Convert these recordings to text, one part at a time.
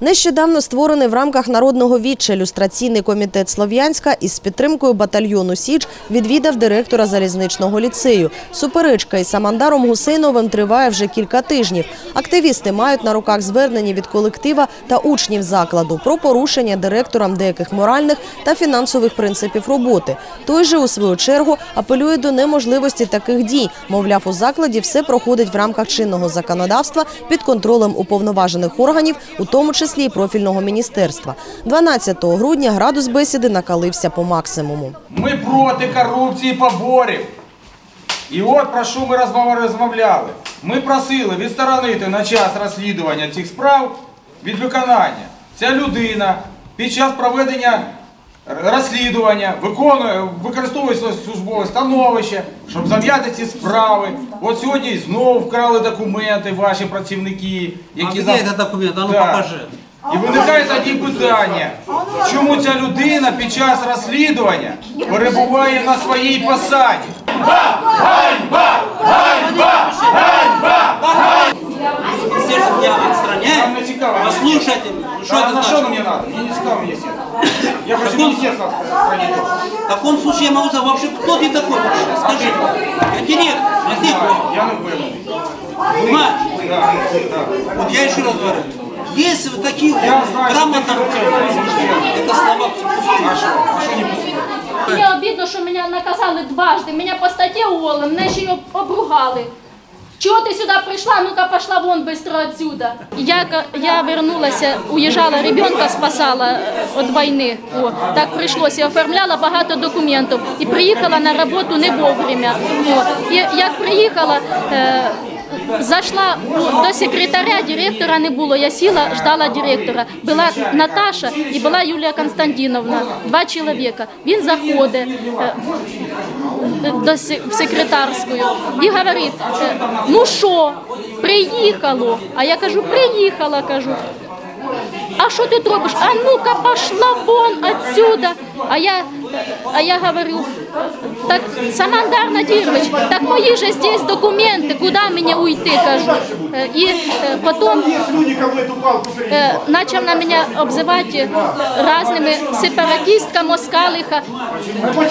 Нещодавно створений в рамках народного віччя люстраційний комітет Слов'янська із підтримкою батальйону Січ відвідав директора залізничного ліцею. Суперечка із Самандаром Гусейновим триває вже кілька тижнів. Активісти мають на руках звернення від колектива та учнів закладу про порушення директорам деяких моральних та фінансових принципів роботи. Той же у свою чергу апелює до неможливості таких дій. Мовляв, у закладі все проходить в рамках чинного законодавства під контролем уповноважених органів, у тому числі і профільного міністерства. 12 грудня градус бесіди накалився по максимуму. Ми проти корупції поборів. І от про що ми розмов- розмовляли. Ми просили відсторонити на час розслідування цих справ від виконання. Ця людина під час проведення розслідування виконує, використовує своє службове становище, щоб зам'яти ці справи. От сьогодні знову вкрали документи ваші працівники, А які где зам- этот документ? А ну покажи. І виникає тоді питання, чому ця людина під час розслідування перебуває на своїй посаді? Министерство меня Нам отстраняет. не цікаво. Послушайте, что Що это на що значит? мені треба? Мені не цікаво міністерство. Я хочу Закон- міністерство охранити. В таком случае я могу сказать, вообще кто ты такой вообще? Скажи. Я директор, а ты кто? Я не впевнений. Понимаешь? Да, да. Вот я еще раз говорю. Если вот такие Я знаю, що грамотно, ти корупціонер. это слова все пустые. А що? А що не пустили? Мені обідно, що мене наказали дважди. Мене по статті уволили, мене ще й об- обругали. Чого ти сюди прийшла? Ну-ка пошла вон быстро отсюда. Я, ка- я вернулася, уїжджала, ребенка спасала від війни. О, так прийшлося. Оформляла багато документів і приїхала на роботу не вовремя. О, і як приїхала, зайшла ну, до секретаря, директора не було. Я сіла, ждала директора. Була Наташа і була Юлія Константиновна, два чоловіка. Він заходить. е, до секретарської і говорить, е, ну що, приїхало. А я кажу, приїхала, кажу. А що ти робиш? А ну-ка пошла вон отсюда. А я, а я говорю, так, Самандар Надирович, так мої же здесь документи, куди мені уйти, кажу. І потім почав на мене обзивати різними сепаратистками, москалиха.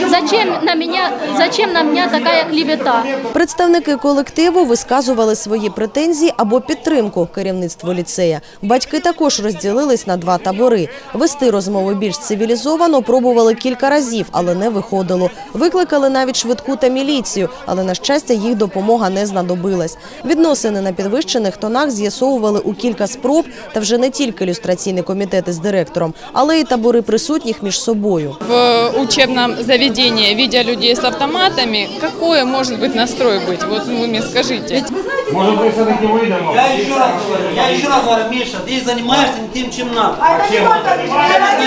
Зачем на мене, зачем на мене така клівета? Представники колективу висказували свої претензії або підтримку керівництву ліцея. Батьки також розділились на два табори. Вести розмову більш цивілізовано пробували кілька разів, але не виходило. Викликали навіть швидку та міліцію, але на щастя їх допомога не знадобилась. Відносини на підвищених тонах з'ясовували у кілька спроб, та вже не тільки ілюстраційний комітет із директором, але й табори присутніх між собою. в учебном заведении, видя людей с автоматами, какой может быть настрой быть? Вот вы мне скажите. Може, ми все-таки вийдемо? Я еще раз говорю, я еще раз говорю, Миша, ты занимаешься не тем, чем надо. А чим? Я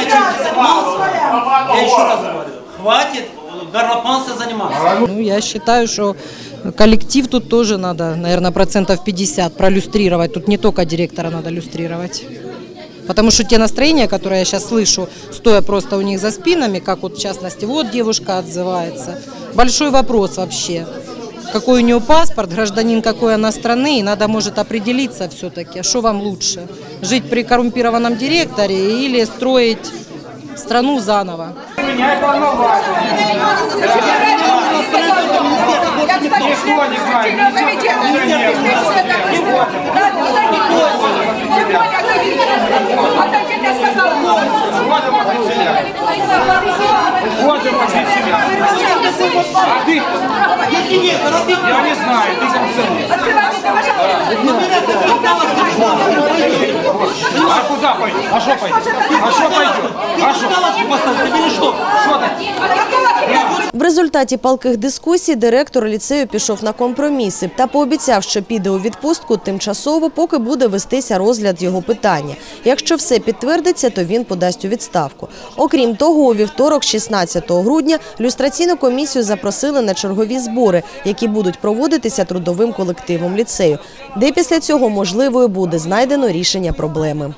не еще раз говорю, хватит горлопанство заниматься. Ну, я считаю, что коллектив тут тоже надо, наверное, процентов 50 пролюстрировать. Тут не только директора надо люстрировать. Потому что те настроения, которые я сейчас слышу, стоя просто у них за спинами, как вот в частности, вот девушка отзывается. Большой вопрос вообще Какой у нее паспорт, гражданин какой она страны, и надо, может, определиться все-таки, что вам лучше. Жить при коррумпированном директоре или строить страну заново. Міняй повноваження. Ніхто не знає. Уходимо від себя. Уходимо від А ти? Я не знаю, ти корупціонер. А куда пойдет? А что пойдет? А что пойдет? А что? Результаті палких дискусій директор ліцею пішов на компроміси та пообіцяв, що піде у відпустку тимчасово, поки буде вестися розгляд його питання. Якщо все підтвердиться, то він подасть у відставку. Окрім того, у вівторок, 16 грудня, люстраційну комісію запросили на чергові збори, які будуть проводитися трудовим колективом ліцею, де після цього можливою буде знайдено рішення проблеми.